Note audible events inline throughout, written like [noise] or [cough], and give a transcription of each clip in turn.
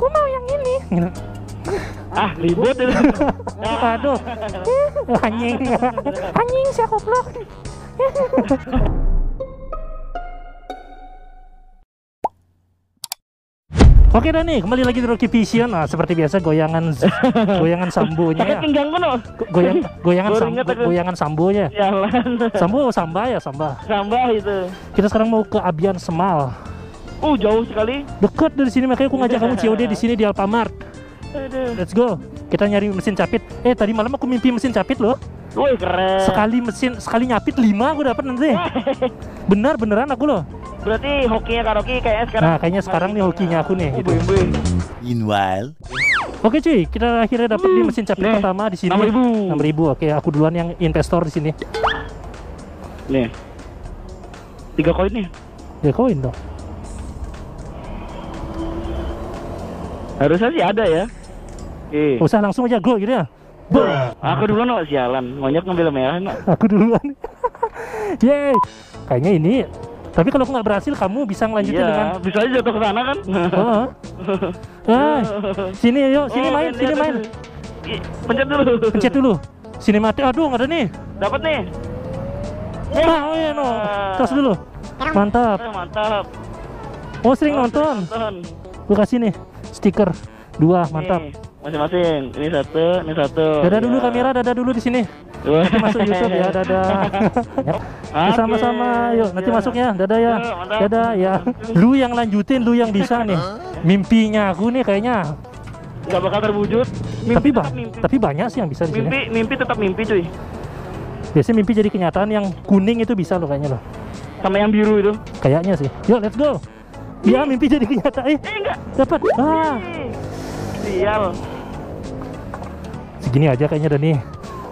aku mau yang ini. Ah, ribut itu. [laughs] aduh anjing anjing saya goblok [laughs] Oke dan nih kembali lagi di Rocky Vision. Nah, seperti biasa goyangan goyangan sambonya Sakit ya. pinggang. Go- Goyang goyangan aku. goyangan sambonya. Jalan. Sambo samba ya samba. Sambah itu. Kita sekarang mau ke Abian Semal. Uh, jauh sekali. Dekat dari sini makanya aku ngajak kamu COD di sini di Alfamart. Aduh. Let's go. Kita nyari mesin capit. Eh tadi malam aku mimpi mesin capit loh. Woi, keren. Sekali mesin sekali nyapit lima aku dapat nanti. Benar beneran aku loh. Berarti hokinya karaoke kayaknya sekarang. Nah kayaknya sekarang nih hokinya aku nih. Oh, Gitu. Meanwhile, Oke cuy, kita akhirnya dapat di mesin capit Nih, pertama di sini. 6.000. 6.000. Oke, aku duluan yang investor di sini. Nih. Tiga koin nih. Ya koin dong. Harusnya sih ada ya. Eh, Gak usah langsung aja go gitu ya. aku dulu no sialan. Monyet ngambil merah no. [laughs] Aku duluan. [laughs] Yeay. Kayaknya ini. Tapi kalau aku nggak berhasil, kamu bisa ngelanjutin dengan. Iya, bisa aja jatuh ke sana kan. Oh. [laughs] Hai. Sini yuk, sini Oh, main, sini main. Pencet dulu. Pencet dulu. Sini mati. Aduh, nggak ada nih. Dapat nih. Ah, oh iya no. Tos dulu. Mantap. Eh, mantap. Oh, sering nonton. Nonton. Gue kasih nih stiker dua, mantap. Masing-masing. Ini satu, ini satu. Dadah dulu Ya. kamera, dadah dulu di sini. Nanti masuk YouTube ya. Ya, [laughs] Oke. Sama-sama, yuk nanti Ya. masuknya, dadah ya, Ya, mantap. dadah ya. Lu yang lanjutin, lu yang bisa nih. Mimpinya aku nih kayaknya. Gak bakal terwujud. Mimpi Tapi mimpi. tapi banyak sih yang bisa di sini. Mimpi, mimpi tetap mimpi cuy. Biasanya mimpi jadi kenyataan yang kuning itu bisa loh kayaknya loh. Sama yang biru itu. Kayaknya sih. Yuk, let's go. Ya, mimpi jadi kenyataan. Eh, Eh enggak. dapat. Ah, Sial. segini aja kayaknya udah nih.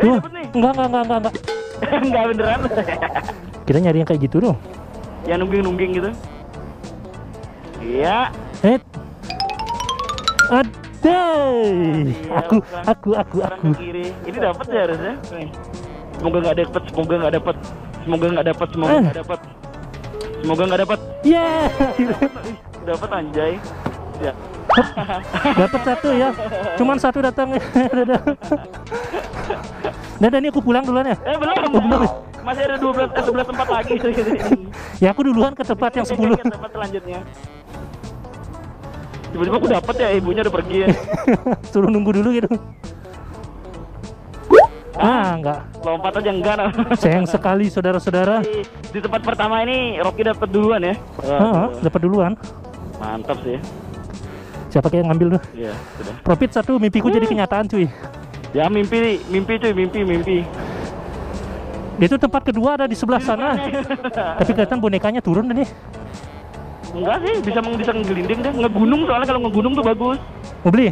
Eh, dapet nih. enggak, enggak, enggak, enggak, enggak. [laughs] enggak beneran. Kita nyari yang kayak gitu dong. yang nungging-nungging gitu. Iya. Eh, Adai, Iya, aku, aku, aku, aku. kiri. Ini dapat ya harusnya. Semoga nggak dapat. Semoga nggak dapat. Semoga nggak dapat. Semoga Eh. nggak dapat. Semoga nggak dapat. Yeah, [laughs] Dapat anjay. Ya. [laughs] dapat satu ya. Cuman satu datang. [laughs] Dadah. Dadah, nih aku pulang duluan ya. Eh belum. Oh, belum. Masih ada 12 eh, 11 tempat lagi. Ya aku duluan ke tempat yang 10 Ke tempat selanjutnya. Tiba-tiba aku dapat ya ibunya udah pergi ya. Suruh nunggu dulu gitu. Ah, enggak. Lompat aja enggak nah. Sayang sekali saudara-saudara. Di, di tempat pertama ini Rocky dapat duluan ya. Ah, dapat duluan. Mantap sih. Siapa kayak yang ngambil tuh? Iya, sudah. Profit satu, mimpiku jadi kenyataan cuy. Ya mimpi, mimpi cuy, mimpi, mimpi. Itu tempat kedua ada di sebelah sana. Tapi kelihatan bonekanya turun nih. Enggak sih, bisa bisa ngelinding deh. Ngegunung soalnya kalau ngegunung tuh bagus. Mau beli?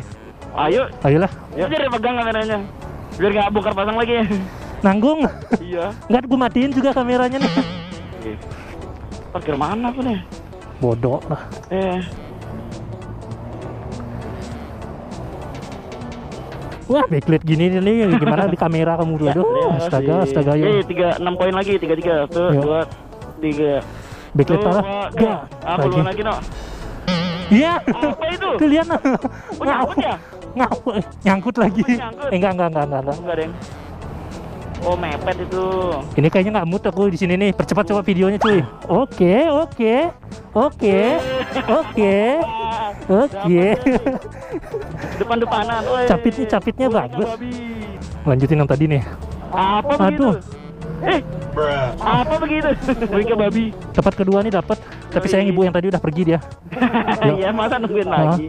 Ayo, Ayolah. ya biar pegang kameranya. Biar nggak bongkar pasang lagi. Nanggung. iya. Enggak, gue matiin juga kameranya nih. Oke. Parkir mana aku nih? Bodoh lah. Eh, Wah, backlit gini nih gimana di kamera kamu dulu. [laughs] Aduh, terima astaga, astaga Eh, ya. tiga enam poin lagi, tiga tiga, tuh, Yuk. dua, tiga. Backlit parah. dua, Enggak. Ah, Lagi. lagi no. Iya. Apa itu? Tuh lihat. Oh, nyangkut ya? Ngapuk. Nyangkut lagi. Oh, nyangkut. Eh, enggak, enggak, enggak, enggak, enggak. Deng. Oh mepet itu. Ini kayaknya nggak mood aku di sini nih. Percepat coba videonya cuy. Oke, oke, oke, oke, [laughs] oke. [laughs] Depan-depanan. Capitnya, capitnya Boneka bagus. Lanjutin yang tadi nih. Apa begitu? Aduh. Eh, apa begitu? Boneka babi. Tempat kedua nih dapat. Tapi sayang ibu yang tadi udah pergi dia. [laughs] Iya, masa nungguin lagi?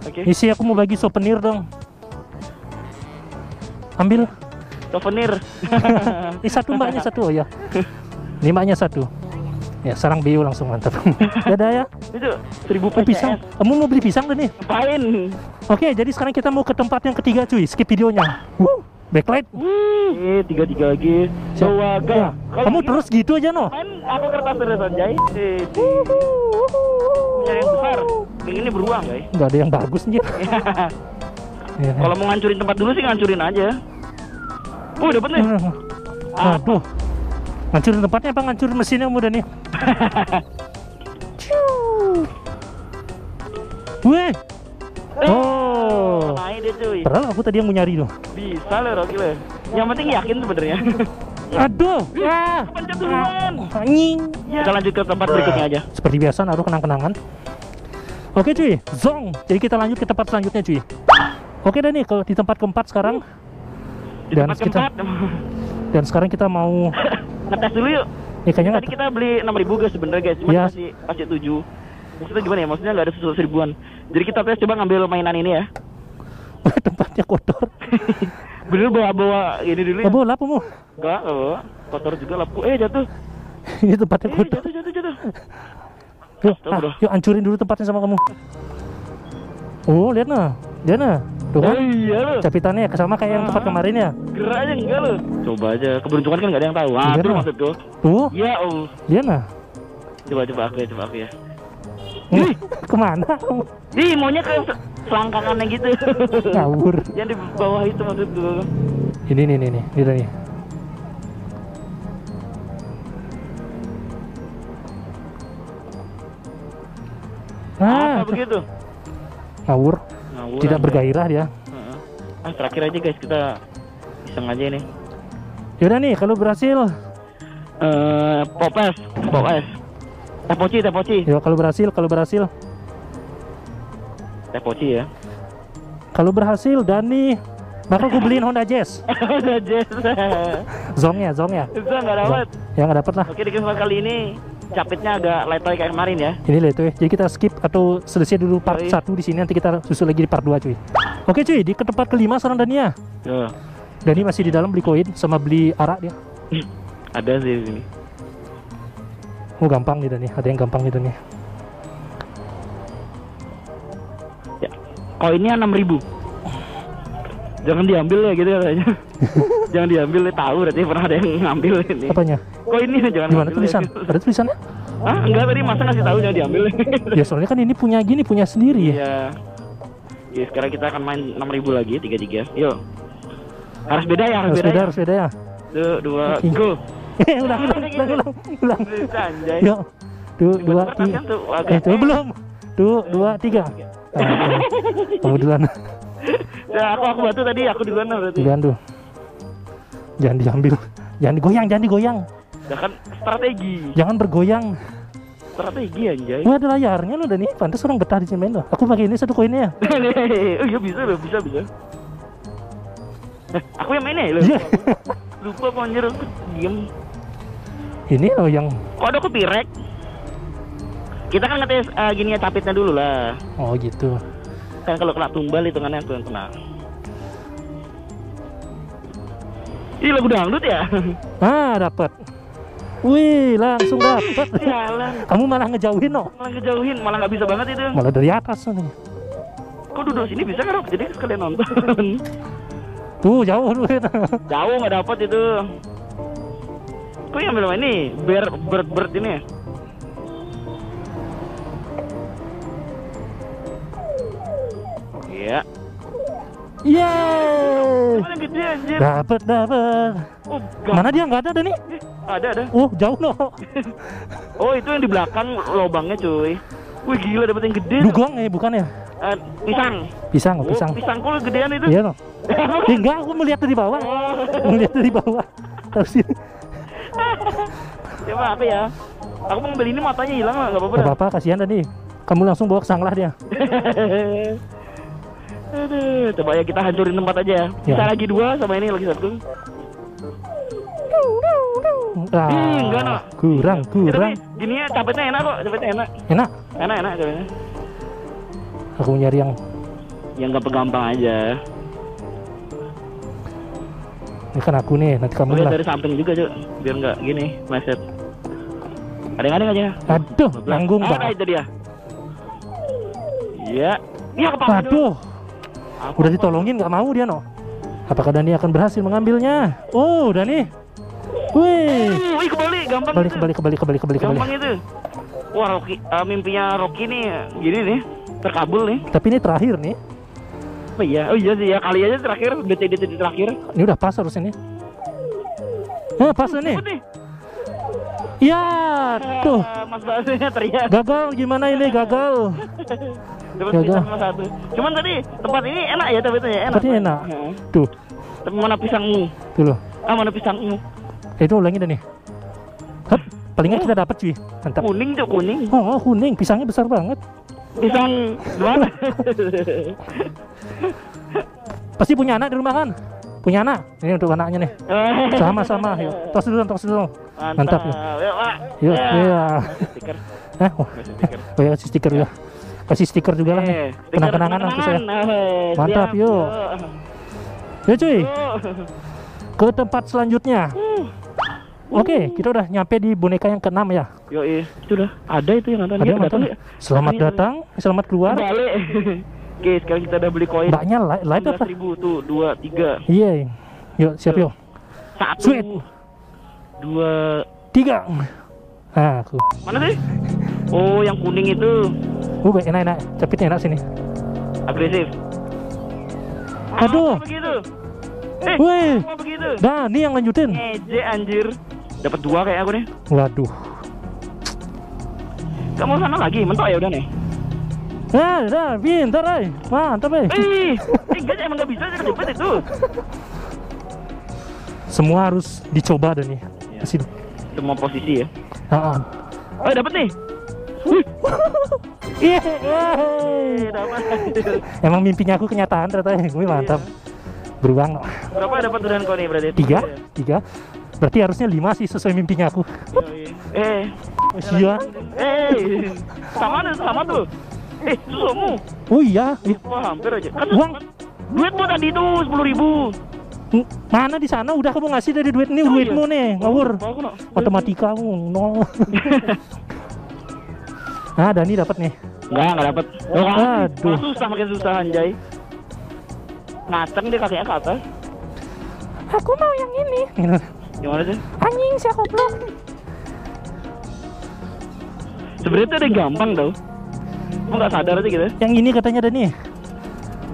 Oke, Isi aku mau bagi souvenir dong. Ambil. souvenir. [laughs] Ini satu mbaknya satu oh ya. Ini mbaknya satu. Ya, sarang bio langsung mantap. [laughs] Dadah ya. itu seribu Oh, pisang. Kamu mau beli pisang nih? Ngapain? Oke, jadi sekarang kita mau ke tempat yang ketiga cuy. Skip videonya. Backlight. Eh, tiga tiga lagi. Siap. Sewaga. Ya, Kamu terus gitu aja no. Main aku kertas terus. Eh, di- punya yang besar. Yang ini beruang, guys. Nggak ada yang bagus nih. [laughs] Ya. Kalau mau ngancurin tempat dulu sih ngancurin aja. Oh, dapet nih. Aduh. Ngancurin tempatnya apa ngancurin mesinnya mudah nih? [laughs] Ciu. Weh, Oh. naik dia cuy. Padahal aku tadi yang mau nyari tuh. Bisa lo Rocky lo. Yang penting yakin sebenarnya. [laughs] Aduh. Ah. Pencet duluan. Anjing. Kita lanjut ke tempat berikutnya aja. Seperti biasa naruh kenang-kenangan. Oke cuy, zong. Jadi kita lanjut ke tempat selanjutnya cuy. Oke dan nih kalau di tempat keempat sekarang Di Dan tempat kita- keempat. [laughs] dan sekarang kita mau Ngetes dulu yuk. nih kayaknya Tadi kita beli 6000 guys sebenarnya guys, cuma Iya. kasih kasih 7. Maksudnya gimana ya? Maksudnya nggak ada sesuatu ribuan. Jadi kita tes coba ngambil mainan ini ya. [laughs] tempatnya kotor. [laughs] Bener bawa-bawa ini dulu ya. Oh, bola apa mu? Enggak, oh. kotor juga lampu. Eh jatuh. [laughs] Ini tempatnya Eh kotor. jatuh jatuh jatuh. Yuk, Tuh, ah, bro. yuk hancurin dulu tempatnya sama kamu. Oh, lihat nah. Lihat nah. Tuh Oh kan? iya lo. Capitannya sama kayak yang tempat kemarin ya. Geraknya enggak lo. Coba aja. Keberuntungan kan nggak ada yang tahu. Ah, Iya, itu nah. maksudku. Tuh, Ya oh. lihat nah. Coba coba aku ya, coba aku ya. Ih, [laughs] ke mana? Ih, maunya ke selangkangannya gitu. Ngawur. Yang di bawah itu maksudku. Ini nih nih nih, ini nih. Ah, Apa begitu? ngawur. Ngawur Tidak aja. bergairah dia. Ah, terakhir aja guys, kita iseng aja ini. Yaudah nih, kalau berhasil, Eh, popes, popes. Teh poci, teh poci. ya kalau berhasil, kalau berhasil, Teh poci ya. kalau berhasil, Dani bakal aku beliin Honda Jazz. [laughs] Udah Jess. Zongnya, zongnya. Itu nggak dapat. Ya nggak dapet lah. Oke, di kesempatan kali ini capitnya agak letoy kayak kemarin ya. Ini ya. Jadi kita skip atau selesai dulu part Yoi. 1 di sini nanti kita susul lagi di part 2 cuy. Oke cuy, di ke tempat kelima sekarang Dania. Tuh. Dani masih di dalam beli koin sama beli arak dia. Ada sih di sini. Oh gampang nih Dani, ada yang gampang nih Dani. Ya. Koinnya 6000 Jangan diambil ya gitu katanya. [laughs] jangan diambil ya tahu berarti pernah ada yang ngambil ini. Apanya? Koinnya jangan Gimana ambil tulisan? ya, gitu. Ada tulisannya? Hah? Enggak tadi masa ngasih tahu jangan diambil. [laughs] Ya soalnya kan ini punya gini, punya sendiri ya. Iya. Oke, sekarang kita akan main 6000 lagi, 33. Yuk. Harus beda ya, harus, Harus beda. beda, ya. harus beda ya. Tuh, dua, Oke. go. Eh, ulang, ulang, ulang, ulang, ulang. Yuk, dua, Dibuat tiga. Eh, tuh belum. Tuh, dua, tiga. Kamu duluan. Ya, aku aku bantu tadi, aku duluan berarti. Duluan tuh. Jangan diambil. Jangan digoyang, jangan digoyang. Ya kan strategi. Jangan bergoyang. Strategi anjay. Wah, ada layarnya loh Dani. Pantas orang betah di sini main loh. Aku pakai ini satu koinnya. [laughs] oh iya bisa loh, bisa bisa. Eh, aku yang mainnya ya lo. Iya. Lupa aku anjir, aku diem. Ini loh yang Kok ada kopirek? Kita kan ngetes eh, gini ya capitnya dulu lah. oh gitu. Kan kalau kena tumbal hitungannya aku yang kena. Ih lagu dangdut ya? [laughs] Ah, dapat. Wih, langsung dapat. [laughs] Jalan. Kamu malah ngejauhin no. Malah ngejauhin, malah nggak bisa banget itu. Malah dari atas nih. Kok duduk sini bisa kan? Rob? Jadi sekalian nonton. [laughs] Tuh, jauh dulu. Jauh nggak dapat itu. Kok yang bilang ini? Bear, bird, bird ini ya? Iya. Yeay. Mana gede anjir? Dapat, dapat. Oh, gak. Mana dia nggak ada Dani? Eh, Ada, ada. Oh, jauh no. [laughs] Oh, itu yang di belakang lobangnya cuy. Wih gila dapet yang gede. Dugong ya, bukan ya? Eh, pisang. Pisang, oh, Oh, pisang. pisang kok gedean itu. Iya no. [laughs] Eh, enggak, aku melihat dari bawah. Oh, Melihat dari bawah. Terus sini. coba apa ya? Aku mau ngambil ini matanya hilang lah, nggak apa-apa. Gak dah. apa-apa, kasihan Dani. Kamu langsung bawa ke sanglah dia. [laughs] Aduh, coba ya kita hancurin tempat aja ya. Bisa Ya. lagi dua sama ini lagi satu. Ah, Ih, enggak, no. kurang, Ya, tapi kurang. gini ya capitnya enak kok, capitnya enak. Enak. Enak enak capitnya. Aku nyari yang Yang gampang-gampang aja. ini kan aku nih. Nanti kamu lah. dari samping juga cuy, biar nggak gini meleset. Adeng-adeng aja. Aduh, nanggung ah, nah, banget. itu dia. Iya. Iya kepala Aduh, udah ditolongin nggak mau dia no. Apakah Dani akan berhasil mengambilnya? Oh, Dani. Wih, Uh, wih kembali, gampang kembali, kembali, kembali, kembali, kembali, kembali. Gampang itu. Wah, Rocky, eh, mimpinya Rocky nih gini nih, terkabul nih. Tapi ini terakhir nih. Oh iya, oh iya sih ya kali aja terakhir, detik-detik terakhir. Ini udah pas harusnya nih. Nah, pas nih. Ya, tuh. Ah, Mas Basnya teriak. Gagal gimana ini gagal? Dapat sama satu. Cuman tadi tempat ini enak ya tapi itu ya enak. Tempatnya enak. Tuh, Tapi mana pisangmu? tuh loh. Ah mana pisangmu? Eh, itu ulangi dah nih. Hup, paling nggak kita dapat cuy. Mantap. Kuning tuh kuning. Oh, oh, kuning, pisangnya besar banget. Pisang di mana? Pasti punya anak di rumah kan? Punya anak. Ini untuk anaknya nih. [laughs] Sama-sama. Yuk, tos dulu, tos dulu. Mantap, ya. Yuk. Yuk, Ya. iya. Stiker. [laughs] Eh, oh, Kasih stiker. oh ya, kasih stiker ya. Kasih stiker juga lah nih. Eh, stiker Kenang-kenangan lah untuk saya. Eh, Mantap, yuk. Ya cuy, Yuk. ke tempat selanjutnya. Oke, kita udah nyampe di boneka yang keenam ya. Yo, iya. Sudah. Ada itu yang nonton. Ada yang datang nonton. ya? Selamat datang, selamat keluar. Balik. [laughs] Oke, sekarang kita udah beli koin. Mbaknya live, live apa? ribu tuh, dua, tiga, Iya. Yuk, siap yuk. satu, Sweet. dua. Tiga. Ah, aku. Mana sih? Oh, yang kuning itu Uh, baik, enak, enak. Capitnya enak sini. agresif. Aduh. Begitu? Eh, Wih. begitu? Nah, ini yang lanjutin. Ngeje anjir. Dapat dua kayak aku nih. Waduh. Gak mau sana lagi, mentok ya udah nih. Nah, dah, pintar, ay. Mantap, eh. Ih, enggak emang gak bisa sih cepet itu. Semua harus dicoba dan nih. Iya. Kasih. Semua posisi ya. Ah. Oh, dapat nih. [laughs] Iya. eh, dapat. Emang mimpinya aku kenyataan ternyata. Wih, mantap. Beruang. Berapa dapat durian kau nih berarti? Tiga, tiga. Berarti harusnya lima sih sesuai mimpinya aku. Eh, iya. eh, sama sama tuh. Eh, susumu. Oh iya. Ih, Wah, hampir aja. Kan Uang. duitmu tadi tuh sepuluh ribu. Mana di sana udah kamu ngasih dari duit ini Oh, duitmu iya. nih ngawur. Oh, aku nak. Matematikamu nol. [laughs] Nah, Dani dapat nih. Enggak, enggak dapat. Oh, Aduh. susah makin susah anjay. Ngaceng dia kakinya ke atas. Aku mau yang ini. [laughs] Gimana sih? Anjing saya goblok. Sebenarnya itu ada gampang tau. Kamu nggak sadar aja gitu. Yang ini katanya Dani.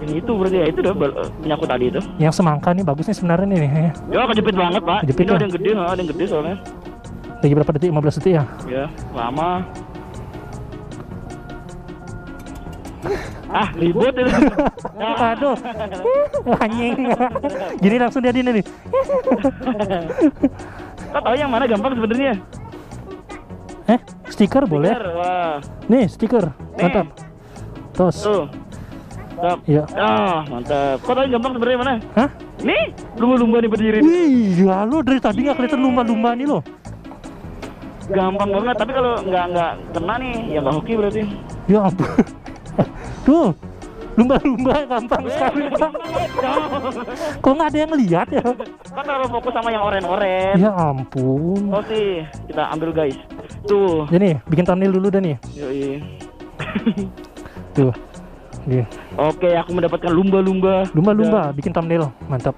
Yang itu berarti ya itu udah menyangkut tadi itu. Yang semangka nih bagus nih sebenarnya nih. ya. Ya kejepit banget pak. Kejepit Ini ya? ada yang gede, ada yang gede soalnya. Lagi berapa detik? 15 detik ya? Ya lama. ah ribut itu. [laughs] Aduh. [laughs] Anjing. Gini langsung dia ini nih. Kau tahu yang mana gampang sebenarnya? Eh, stiker boleh? Bener, Wah, Nih, stiker. Mantap. Tos. tuh. Mantap. Iya. Ah, mantap. Tahu yang gampang sebenarnya mana? Hah? Nih, lumba-lumba nih berdiri. Wih, ya lo dari tadi nggak kelihatan lumba-lumba nih lo. Gampang banget, tapi kalau nggak nggak kena nih, ya nggak hoki berarti. Ya ampun. [laughs] Tuh, lumba-lumba gampang sekali. Kok nggak ada yang lihat ya? Kan terlalu fokus sama yang oren-oren. Ya ampun. Oh sih, kita ambil guys. Tuh. Jadi bikin thumbnail dulu dah nih. Yoi. [laughs] Tuh. Nih, Oke, aku mendapatkan lumba-lumba. lumba-lumba bikin thumbnail. Mantap.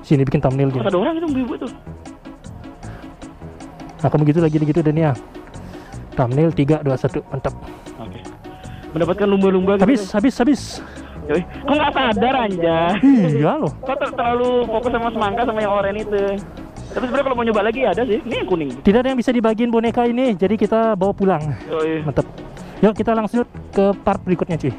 Sini bikin thumbnail gini. Ada orang itu ibu tuh. Nah, kamu gitu lagi gitu dan ya. Thumbnail 3 2 1. Mantap. Oke. Mendapatkan lumba-lumba. gitu. Habis, habis, habis. Yoi. Kok nggak sadar anja? Iya loh. Kok ter- terlalu fokus sama semangka sama yang oren itu. Tapi sebenarnya kalau mau nyoba lagi ada sih. Ini yang kuning. Tidak ada yang bisa dibagiin boneka ini, jadi kita bawa pulang. Yoi. Mantap. Yuk kita langsung ke part berikutnya cuy.